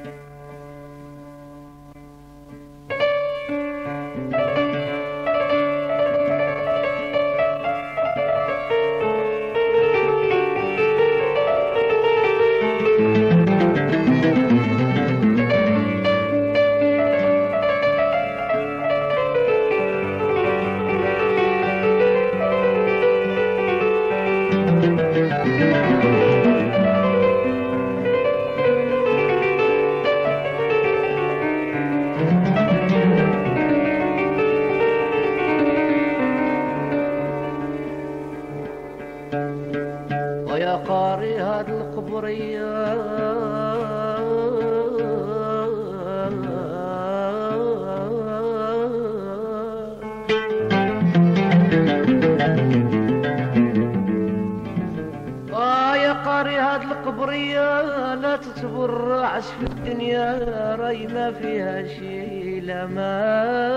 you ويا قاري هاد القبرية. آه يا قاري القبرية لا تتبرعش في الدنيا راي ما فيها شي لمان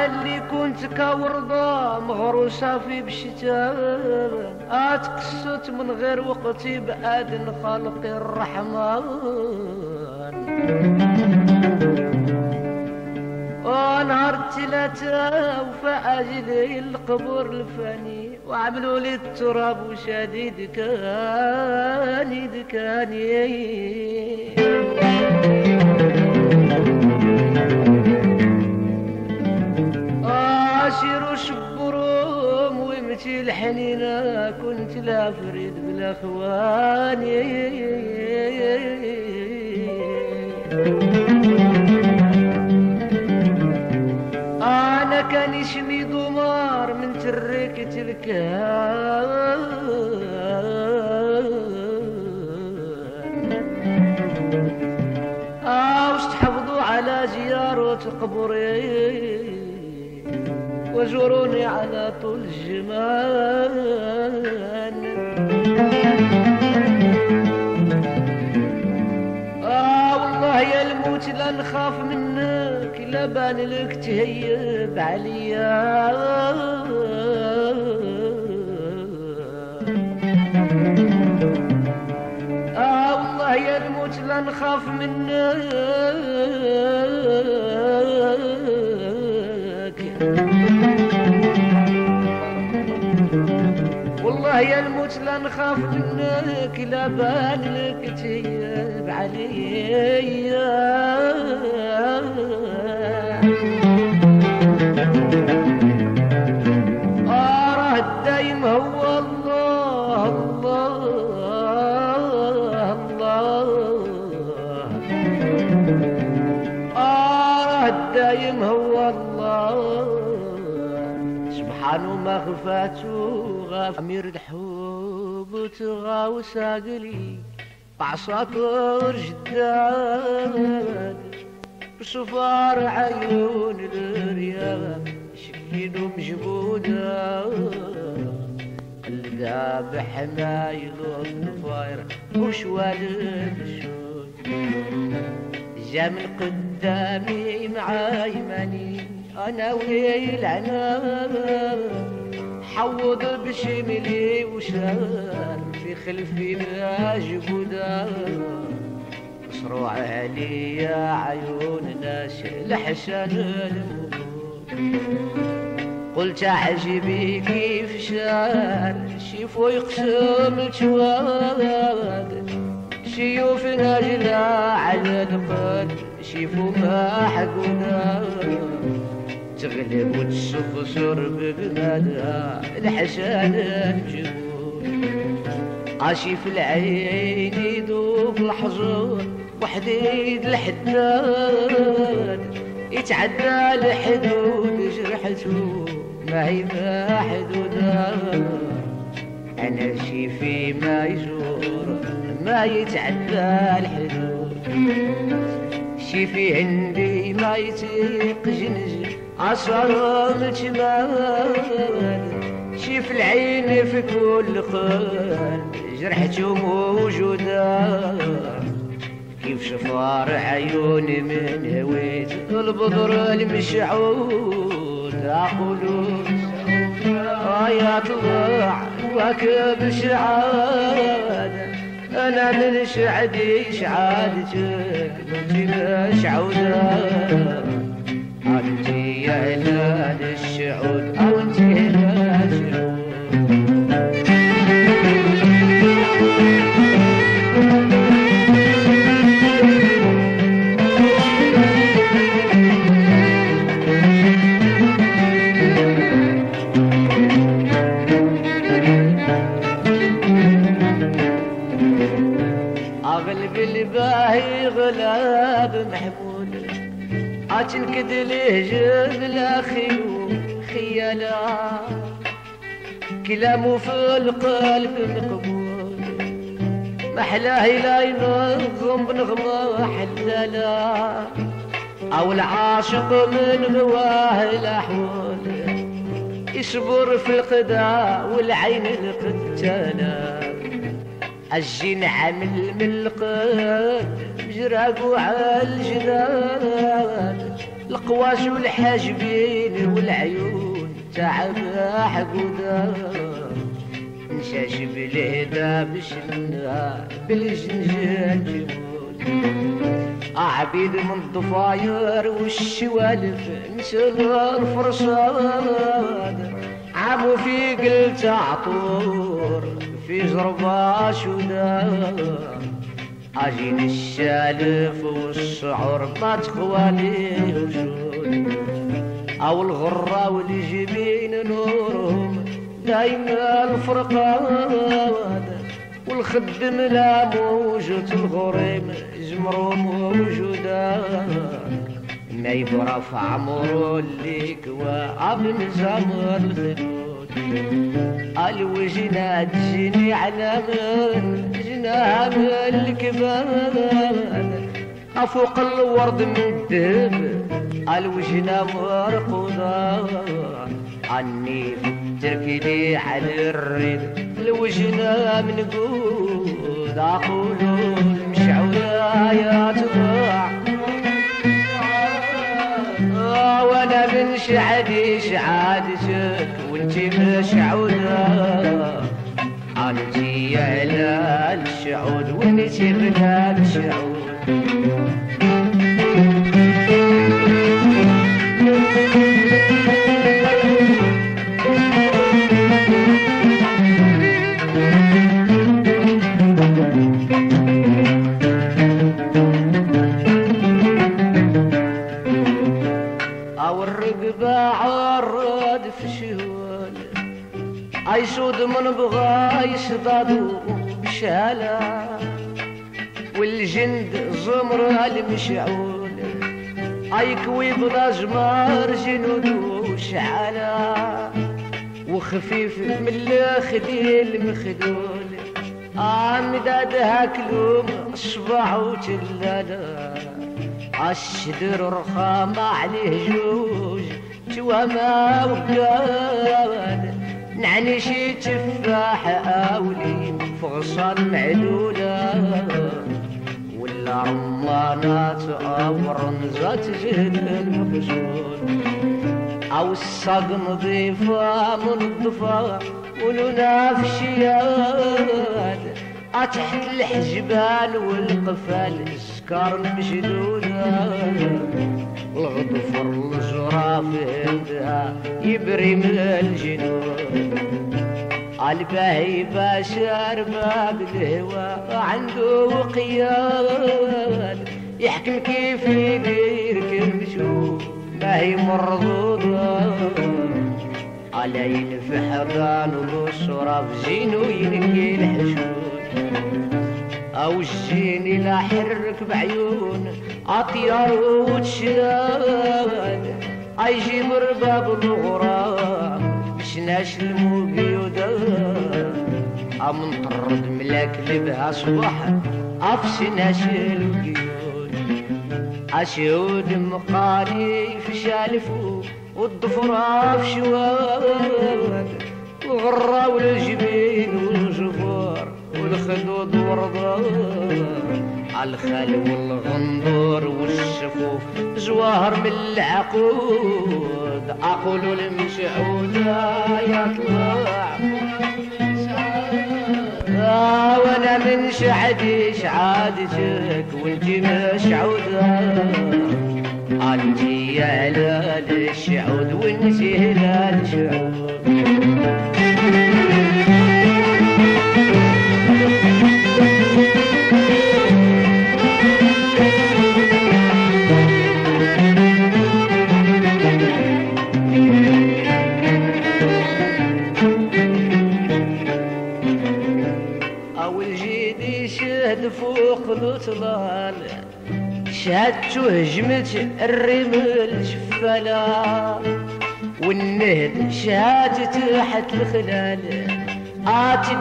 أنا اللي كنت كوردة مغروسة في بشتاء اتكسوت من غير وقتي بأذن خلق الرحمن. ونهار الثلاثة وفاجلي القبور الفاني وعملوا لي التراب وشديد كاني دكاني شبروم ومتي الحنينة كنت لا فريد بلا خواني أنا كان يشمي دمار من تركة الكان آه تحفظوا على زيارة قبري؟ وزوروني على طول الجمال. آه والله يا الموت لا نخاف منك لا بان لك تهيب عليا. آه والله يا الموت لا نخاف والله يا الموت لا نخاف منك لا بان لك تياب عليا ما غفاتو غاف أمير الحب تغاو ساقلي. بعصاكر جداد بصفار عيون الرياض شكيدو مجبودة قلقا بحمايل الضفاير وشوال الشوك جا من قدامي مع يماني أنا ويل عناب حوض بشملي وشال في خلفي ماجبودا مصروع عليا عيون ناس لحسن الموت. قلت عجبي كيف شال شيفو يقسم الجواد. سيوف نجلة على القلب شيفو ما حقنا تغلب وتسفسر ببنادها الحسن الجبود عاشي في العين يدوب الحزون وحديد الحداد يتعدى الحدود جرحته ما هي ما أنا شيفي ما يزور ما يتعدى الحدود شيفي عندي ما يتيق جنج عصر الجمال شيف العين في كل قلب جرحته موجودة كيف شفار عيوني من هويت البذر المشعود عقلوا يطلع واكب شعادة أنا من شعدي شعادتك انت يا هلال أو انت هلال الشعود اغلب الباهي غلاب محمول عاجن كدلي جب الاخيو خيالا كلامه في القلب مقبول. محلاه لا ينظم بنغمة حلالا أو العاشق من غواه الأحوال. يصبر في القدا والعين القتاله الجين عامل من القلب جراق وعلى الجدال القواش والحاجبين والعيون تعب حقودا نشاش بالهدا بشنا بالجنجان عبيد من الضفاير والشوالف نسل الفرصاد عمو في قلت عطور في زرباش ودار. عجين الشالف والشعر ما تخوالي وجود أو الغرة والجبين نورهم دايما الفرقاد والخدم لا موجود الغريم جمرو موجودا ما يبرى في عمرو كوا ابن زمر الخدود الوجنا تجيني على من جناها الكبان أفوق الورد من الدهب الوجنا مرقوضة عني تركدي على الريد الوجنا من قود. اقولوا المشعوذة يا تباع. وأنا من شعدي شعادتك وانتي مشعودة الشعود أو الرقبة عرض في شوال ايسود من بغا يصطادو بشالة والجند زمر المشعول. ايكوي جمار جنودو شعالة وخفيف من الخديل مخدول. عمداد هاكلوم الصباح وتلالا الشدر رخام عليه جوج توما وقال نعني شي تفاح آولي فغصان معلولة. ولا رمانات أو رمزات جهد المقصود أو الساق نظيفة من الضفا ولونا في الشياد تحت الحجبان والقفال السكر المشدودة الغضفر الجراف عندها يبري من الجنود. الباهي باشر باب الهوى عنده قياد يحكم كيف يدير كرمشو ما هي مرضوضة على في حضان والصرف زينو ينقي الحشود. أو الجيني لا حرك بعيون اطيار وتشداد ايجي مرباب الغرام شناش الموبيودا أم نطرد ملاك لبها صبح افشناش القيود. اشهود مقالي في شالفو والضفرة في شواد الغرة والجبين والجفار والخدود ورضان الخال والغندور والشفوف زواهر من العقود عقول المشعودة يطلع من شعدي عادتك وانتي مش عودة انتي هلال الشعود وانتي هلال الشعود. شهدته هجمت الرمل شفالا والنهد شهادت تحت الخلال.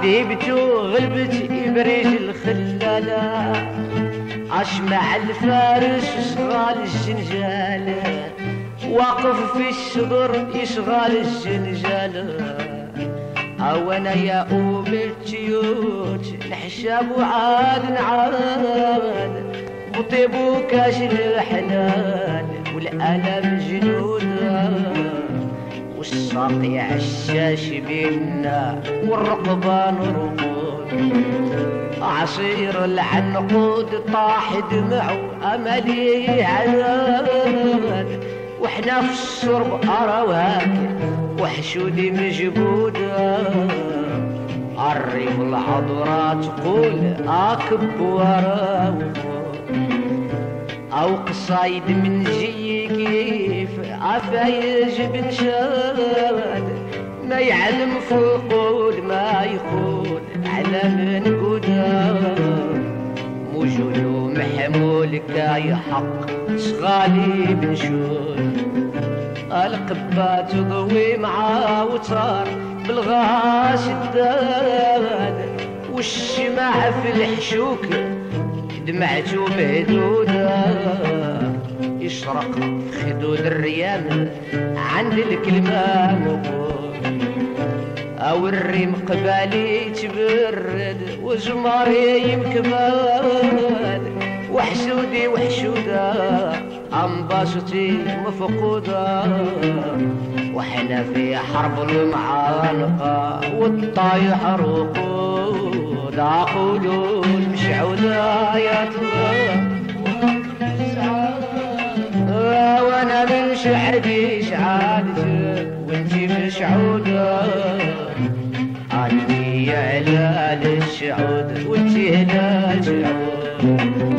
ديبتو غلبت إبريج الخلالة. أشمع الفارس شغال الجنجال. واقف في الشجر يشغال الجنجال. أو أنا يا أم التيوت نحشاب وعاد نعاد. بطيب وكاش الحلال والألم جنودا والساقي عشاش بينا والرقبان رقود عصير العنقود طاح دمع أملي عذاب وإحنا في الشرب أرواك وحشودي مجبودة الريم العذراء تقول أكب وراو أو قصايد من جي كيف عفايج بن شاد. ما يعلم القول ما يقول على من قدام موجود محمول كاي حق شغالي بنشود القبات ضوي مع وتار بالغاش الداد. والشمع في الحشوك دمعته مهدودة يشرق خدود الريام عند الكلمة مقول أو الريم قبالي تبرد وزماري يمكباد وحشودي وحشودة أنباشتي مفقودة. وحنا في حرب المعانقة والطايح رقود. عقود المشعودة يا الله وأنا من شعبي شعالتك وانتي مشعودة يا هلال الشعود وانتي هلال الشعود.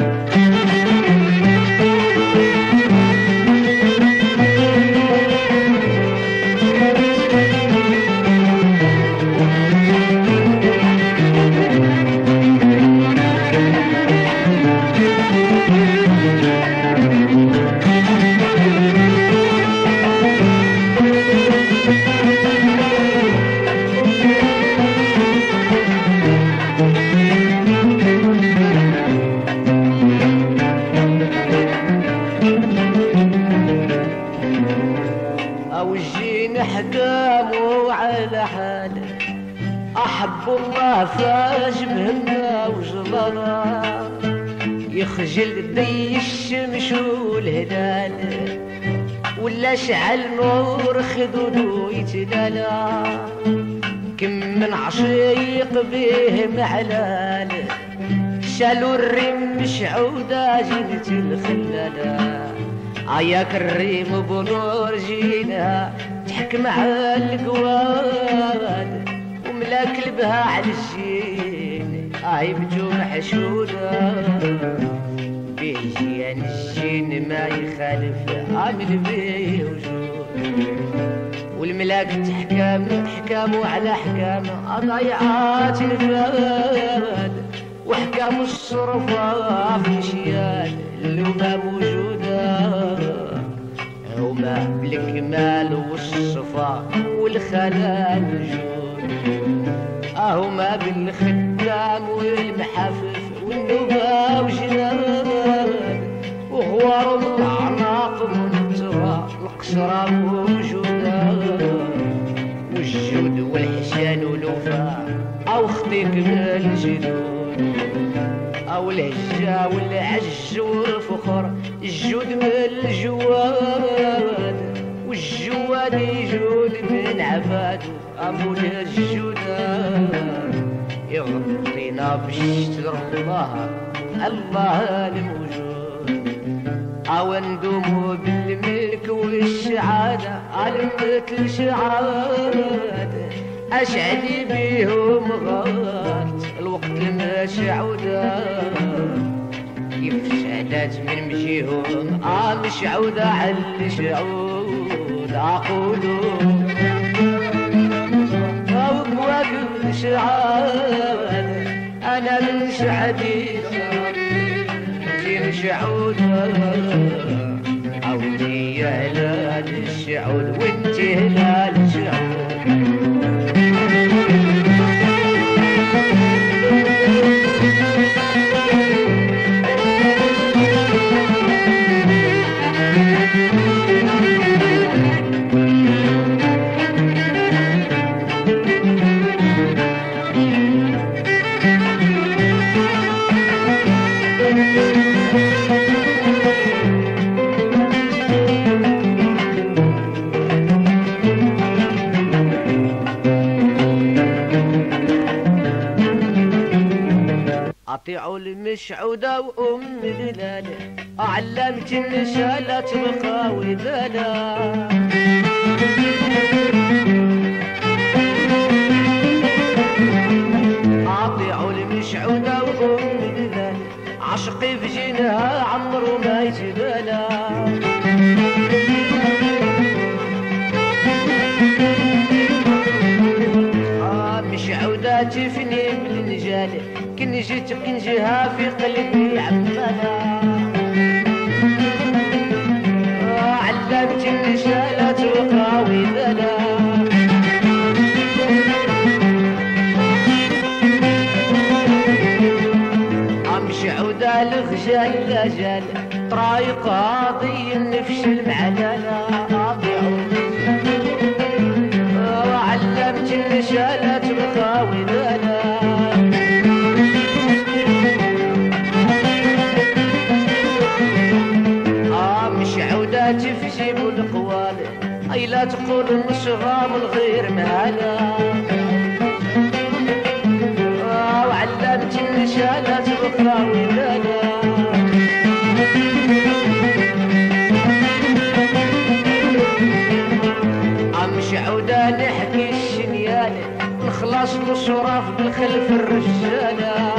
على حاله أحب الله فاج بهنا وجلنا يخجل دي الشمس والهلال. ولا شعل نور خدوده يتلالا كم من عشيق بيه معلال. شالوا الريم شعودة جنت الخلالة عياك الريم بنور جينا تحكم على القواد وملاك لبها على الجين. عيبتو محشودة بيجيان الجين ما يخالف. عامل بيه وجود. والملاك تحكم تحكموا على حكام ضيعات الفاد وحكام الصرفة في مشيان اللي ما موجودة هما بالكمال والصفا والخلال الجود هما بالخدام والمحافف والنوبة وجنان. وغوار الأعناق منتظرة القصرى موجودة والجود والحشان والوفاء أو خطيك من الجدود أو الهجة والعج والفخر الجود من الجواد والجواد يجود من عفاد أبو الجودان يغطينا بالشتر الله الله الموجود. أو ندومو بالملك والسعادة علمت شعادة أشعلي بيهم غارت الوقت ماشي عودة. شعلات من مشيهم آه مش عودة على شعود عقولو أو شعادة أنا من شعدي شعود عودي هلال الشعود وانت هلال. النساء لا تبقى أطيعوا المشعودة وأم دلالة عشقي في جينها عمرو ما يتبالى آه مش عودة تفني بالنجالة كن جيت كنجها في قلبي عمالة لا جال طرايق قاضي نفشل معلانا بالخلف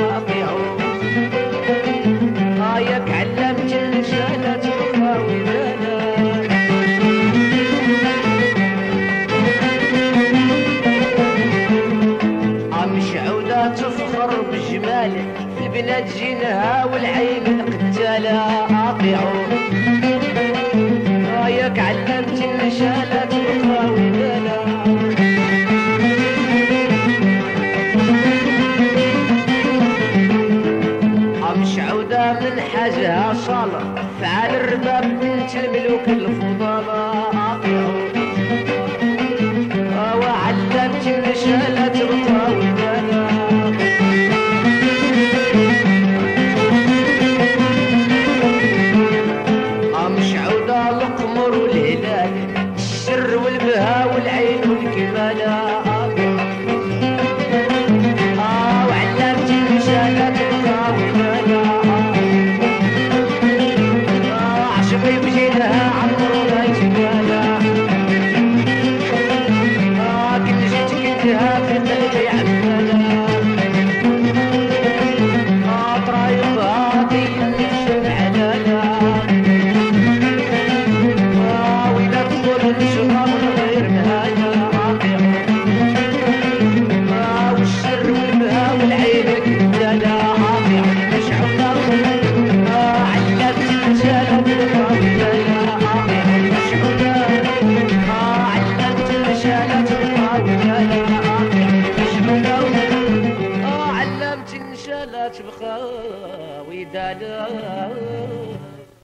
شرب الوك الفضلاء